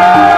Yeah.